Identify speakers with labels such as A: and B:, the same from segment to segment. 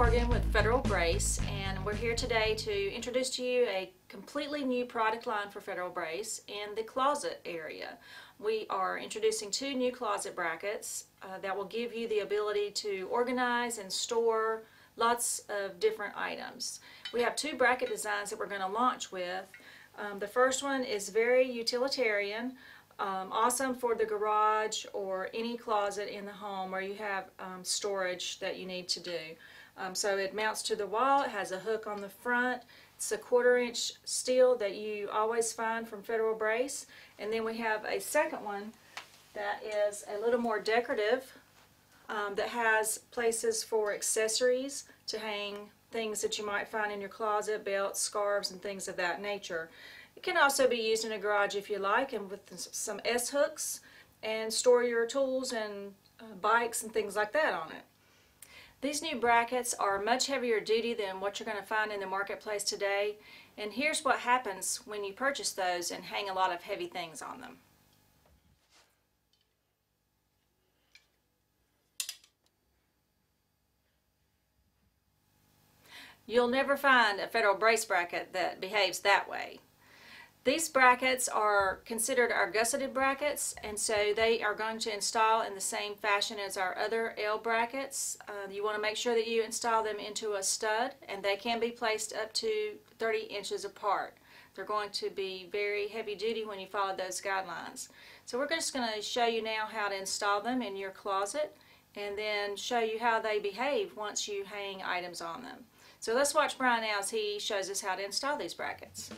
A: Morgan with Federal Brace and we're here today to introduce to you a completely new product line for Federal Brace in the closet area. We are introducing two new closet brackets uh, that will give you the ability to organize and store lots of different items. We have two bracket designs that we're going to launch with. Um, the first one is very utilitarian. Um, awesome for the garage or any closet in the home where you have um, storage that you need to do. Um, so it mounts to the wall, it has a hook on the front, it's a quarter inch steel that you always find from Federal Brace. And then we have a second one that is a little more decorative um, that has places for accessories to hang things that you might find in your closet, belts, scarves, and things of that nature. It can also be used in a garage if you like and with some S-hooks and store your tools and uh, bikes and things like that on it. These new brackets are much heavier duty than what you're going to find in the marketplace today and here's what happens when you purchase those and hang a lot of heavy things on them. You'll never find a Federal brace bracket that behaves that way. These brackets are considered our gusseted brackets and so they are going to install in the same fashion as our other L brackets. Uh, you want to make sure that you install them into a stud and they can be placed up to 30 inches apart. They're going to be very heavy duty when you follow those guidelines. So we're just going to show you now how to install them in your closet and then show you how they behave once you hang items on them. So let's watch Brian now as he shows us how to install these brackets.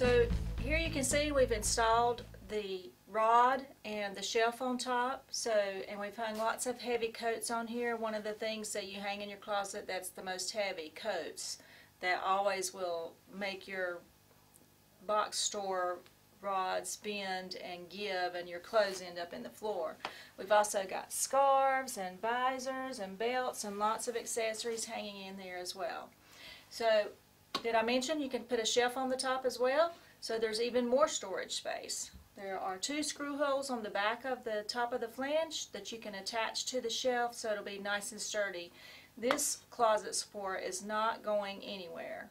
A: So here you can see we've installed the rod and the shelf on top so and we've hung lots of heavy coats on here one of the things that you hang in your closet that's the most heavy coats that always will make your box store rods bend and give and your clothes end up in the floor. We've also got scarves and visors and belts and lots of accessories hanging in there as well. So did I mention you can put a shelf on the top as well? So there's even more storage space. There are two screw holes on the back of the top of the flange that you can attach to the shelf so it'll be nice and sturdy. This closet support is not going anywhere.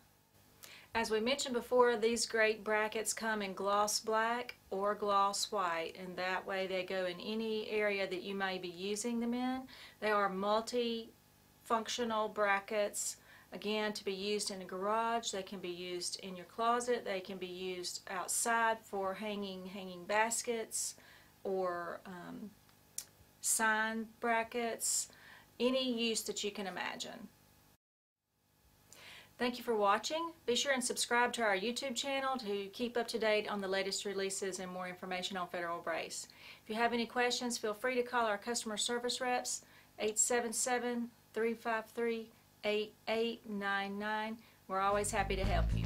A: As we mentioned before, these great brackets come in gloss black or gloss white, and that way they go in any area that you may be using them in. They are multi-functional brackets Again, to be used in a garage, they can be used in your closet, they can be used outside for hanging hanging baskets or um, sign brackets, any use that you can imagine. Thank you for watching. Be sure and subscribe to our YouTube channel to keep up to date on the latest releases and more information on Federal Brace. If you have any questions, feel free to call our customer service reps 877 353 8899 We're always happy to help you.